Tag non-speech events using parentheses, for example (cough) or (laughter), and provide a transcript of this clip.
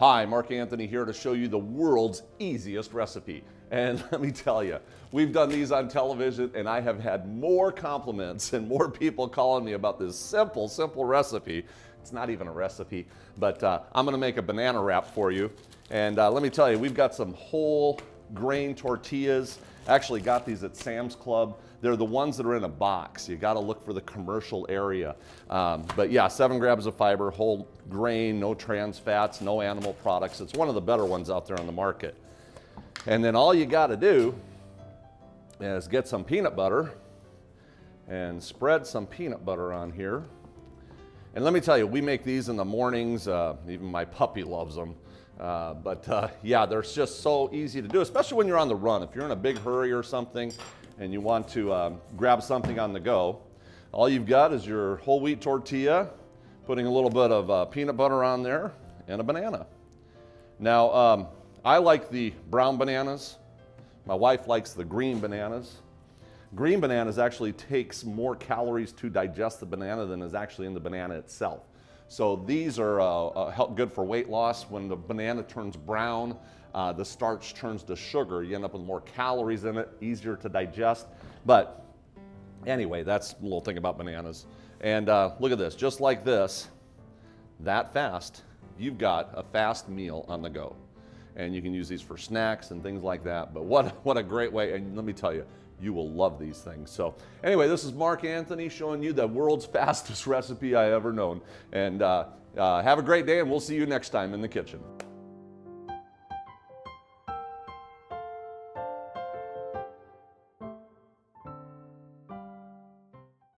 Hi, Mark Anthony here to show you the world's easiest recipe. And (laughs) let me tell you, we've done these on television and I have had more compliments and more people calling me about this simple, simple recipe. It's not even a recipe, but uh, I'm gonna make a banana wrap for you. And uh, let me tell you, we've got some whole grain tortillas. Actually got these at Sam's Club. They're the ones that are in a box. You gotta look for the commercial area. Um, but yeah, seven grams of fiber, whole grain, no trans fats, no animal products. It's one of the better ones out there on the market. And then all you gotta do is get some peanut butter and spread some peanut butter on here. And let me tell you, we make these in the mornings. Uh, even my puppy loves them. Uh, but uh, yeah, they're just so easy to do, especially when you're on the run. If you're in a big hurry or something and you want to um, grab something on the go, all you've got is your whole wheat tortilla, putting a little bit of uh, peanut butter on there, and a banana. Now, um, I like the brown bananas. My wife likes the green bananas. Green bananas actually takes more calories to digest the banana than is actually in the banana itself. So these are uh, uh, good for weight loss. When the banana turns brown, uh, the starch turns to sugar. You end up with more calories in it, easier to digest. But anyway, that's a little thing about bananas. And uh, look at this, just like this, that fast, you've got a fast meal on the go. And you can use these for snacks and things like that. But what, (laughs) what a great way, and let me tell you, you will love these things. So anyway, this is Mark Anthony showing you the world's (laughs) fastest recipe I ever known. And uh, uh, have a great day and we'll see you next time in the kitchen.